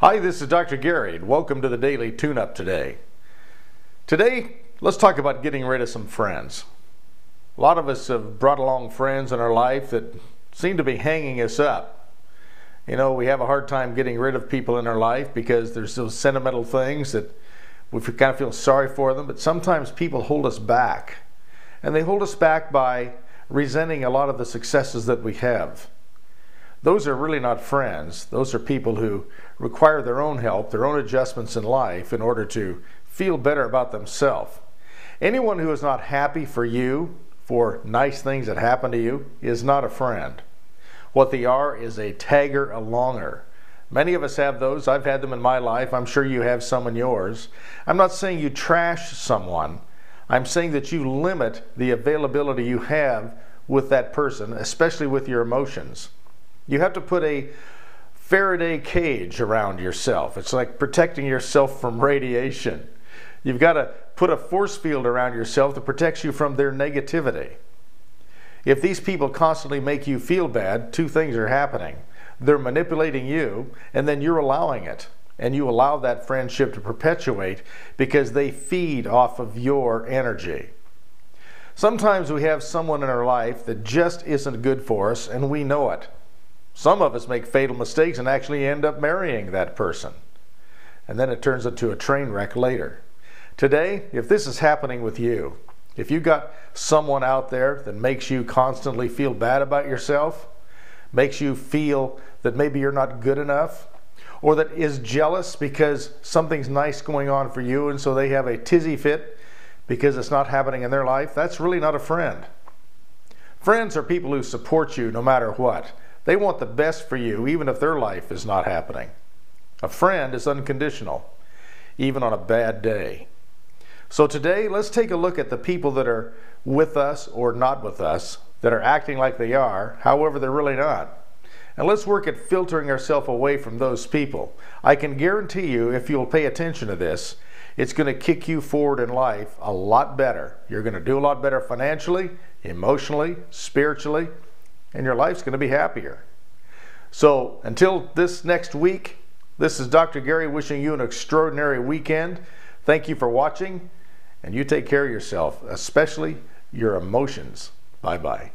Hi, this is Dr. Gary, and welcome to the Daily Tune Up today. Today, let's talk about getting rid of some friends. A lot of us have brought along friends in our life that seem to be hanging us up. You know, we have a hard time getting rid of people in our life because there's those sentimental things that we kind of feel sorry for them, but sometimes people hold us back. And they hold us back by resenting a lot of the successes that we have those are really not friends. Those are people who require their own help, their own adjustments in life in order to feel better about themselves. Anyone who is not happy for you, for nice things that happen to you, is not a friend. What they are is a tagger alonger. Many of us have those. I've had them in my life. I'm sure you have some in yours. I'm not saying you trash someone. I'm saying that you limit the availability you have with that person, especially with your emotions. You have to put a Faraday cage around yourself. It's like protecting yourself from radiation. You've got to put a force field around yourself that protects you from their negativity. If these people constantly make you feel bad, two things are happening. They're manipulating you, and then you're allowing it. And you allow that friendship to perpetuate because they feed off of your energy. Sometimes we have someone in our life that just isn't good for us, and we know it. Some of us make fatal mistakes and actually end up marrying that person. And then it turns into a train wreck later. Today, if this is happening with you, if you've got someone out there that makes you constantly feel bad about yourself, makes you feel that maybe you're not good enough, or that is jealous because something's nice going on for you and so they have a tizzy fit because it's not happening in their life, that's really not a friend. Friends are people who support you no matter what. They want the best for you, even if their life is not happening. A friend is unconditional, even on a bad day. So today, let's take a look at the people that are with us or not with us, that are acting like they are, however, they're really not. And let's work at filtering ourselves away from those people. I can guarantee you, if you'll pay attention to this, it's going to kick you forward in life a lot better. You're going to do a lot better financially, emotionally, spiritually, and your life's going to be happier. So until this next week, this is Dr. Gary wishing you an extraordinary weekend. Thank you for watching, and you take care of yourself, especially your emotions. Bye bye.